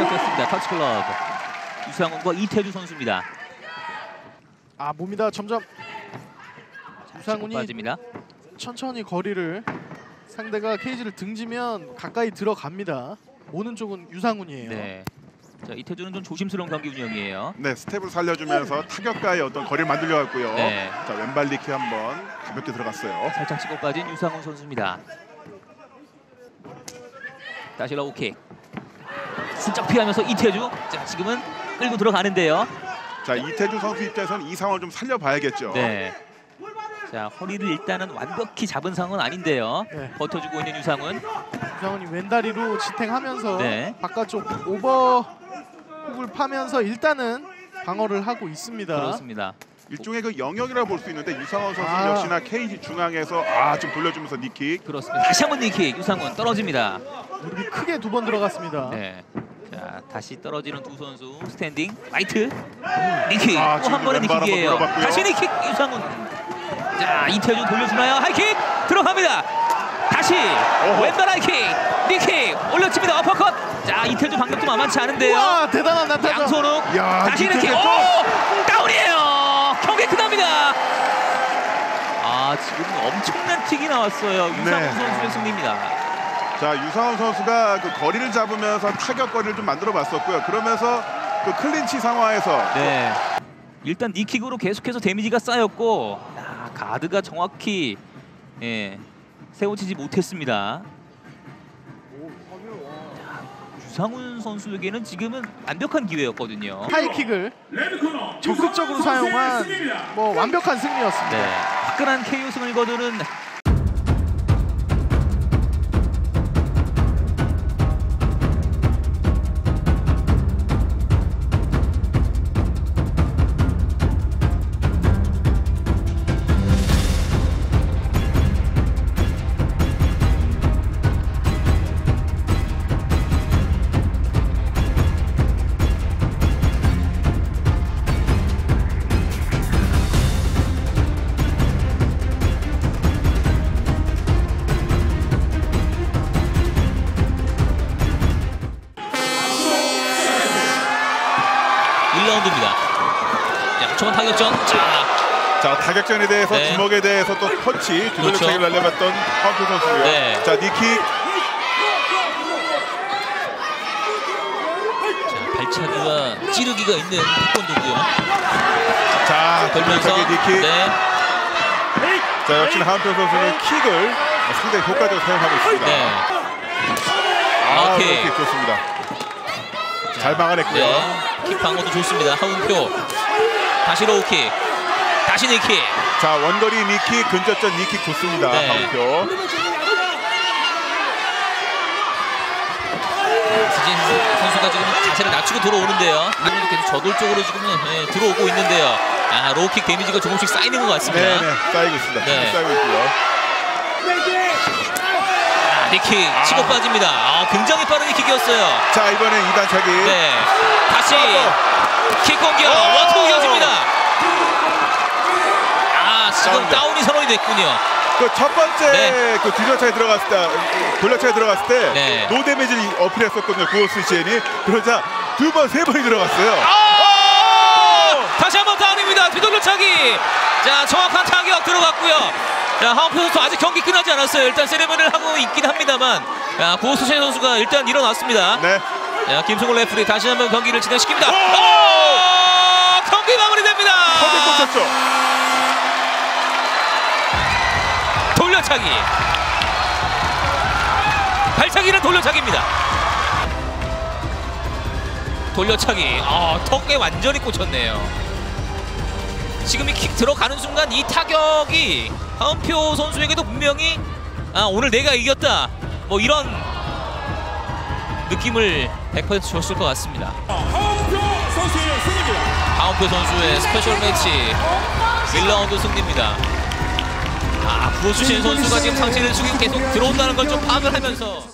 시작됐습니다. 터치클럽 유상훈과 이태주 선수입니다. 아 몸이다 점점 자, 유상훈이 빠집니다. 천천히 거리를 상대가 케이지를 등지면 가까이 들어갑니다. 오는 쪽은 유상훈이에요. 네. 자 이태주는 좀 조심스러운 경기 운영이에요. 네, 스텝을 살려주면서 타격가의 어떤 거리를 만들려 갔고요. 네. 자, 왼발 니키 한번 가볍게 들어갔어요. 살짝 치고 빠진 유상훈 선수입니다. 다시 러브킥. 슬쩍 피하면서 이태주. 자 지금은 끌고 들어가는데요. 자, 이태주 선수 입장에서는 이 상황을 좀 살려봐야겠죠. 네. 자 허리를 일단은 완벽히 잡은 상황은 아닌데요. 네. 버텨주고 있는 유상훈. 유상훈이 왼다리로 지탱하면서 네. 바깥쪽 오버훅을 파면서 일단은 방어를 하고 있습니다. 그렇습니다. 일종의 그 영역이라 볼 수 있는데 유상원 선수 아. 역시나 케이지 중앙에서 아, 좀 돌려주면서 니킥. 그렇습니다. 다시 한번 니킥 유상훈 떨어집니다. 무릎이 크게 두 번 들어갔습니다. 네. 자 다시 떨어지는 두 선수 standing right knee kick 아, 또 지금 한 번의 knee kick이에요. 다시 knee kick 유상훈. 자 이태준 돌려주나요? high kick 들어갑니다. 다시 어허. 왼발 high kick knee kick 올려칩니다. 어퍼컷. 자 이태준 방금 좀 만만치 않은데요. 와 대단한 난타죠. 양손 훅 야, 다시 knee kick. 오? 다운이에요. 경기 끝납니다. 아 지금 엄청난 킥이 나왔어요. 유상훈 네. 선수의 승리입니다. 자, 유상원 선수가 그 거리를 잡으면서 타격 거리를 좀 만들어 봤었고요. 그러면서 그 클린치 상황에서 네. 일단 니킥으로 계속해서 데미지가 쌓였고 야, 가드가 정확히 예, 세워지지 못했습니다. 자, 유상훈 선수에게는 지금은 완벽한 기회였거든요. 하이킥을 적극적으로 사용한 뭐 완벽한 승리였습니다. 네. 화끈한 KO 승을 거두는 일라운드입니다 자, 초반 타격전. 자, 자, 타격전에 대해서 네. 주먹에 대해서 또 펀치, 그렇죠. 두들차기를 날려봤던 황표 선수고요. 네. 자, 니킥. 자, 발차기와 찌르기가 있는 태권도고요. 자, 돌면서 니킥. 네. 자, 역시나 한표 선수는 킥을 상당히 효과적으로 사용하고 있습니다. 네. 아, 오케이. 킥 좋습니다. 잘 막아냈고요. 네. 킥 방어도 좋습니다. 하운표. 다시 low kick. 다시 knee kick. 자, 원거리 knee kick, 근접전 knee kick 좋습니다. 네. 하운표. 스진 선수가 지금 자세를 낮추고 들어오는데요. 아무래도 계속 저돌적으로 지금 예, 들어오고 있는데요. 아, low kick 데미지가 조금씩 쌓이는 것 같습니다. 네, 네. 쌓이고 있습니다. 네. 쌓이고 있고요. 아, knee kick 치고 빠집니다. 아, 굉장히 빠른 knee kick이었어요. 자, 이번엔 2단차기. 네. 다시 킥 공격 오! 원투 이어집니다. 아, 지금 다운이다. 다운이 선언이 됐군요. 그 첫 번째 네. 그 뒤돌차기 들어갔을 때, 돌려차기 들어갔을 때 네. no damage를 어필했었거든요. 구호스 시엔이. 그러자 두 번, 세 번이 들어갔어요. 아! 다시 한번 다운입니다. 뒤돌려차기. 자, 정확한 타격 들어갔고요. 자, 하운표 선수 아직 경기 끝나지 않았어요. 일단 세레머니를 하고 있긴 합니다만, 야, 고수신 선수가 일단 일어났습니다. 네. 자, 김승호 레프리 다시 한번 경기를 진행시킵니다. 오! 오! 경기 마무리됩니다. 허리 꽂혔죠. 돌려차기. 발차기는 돌려차기입니다. 돌려차기. 아, 턱에 완전히 꽂혔네요. 지금 이 킥 들어가는 순간 이 타격이 하은표 선수에게도 분명히 아, 오늘 내가 이겼다. 뭐 이런 느낌을 100% 줬을 것 같습니다. 하은표 선수의 승리입니다. 하은표 선수의 special match 1라운드 승리입니다. 아, 구호수신 선수가 지금 상체를 숙이고 계속 들어온다는 걸 좀 파악을 하면서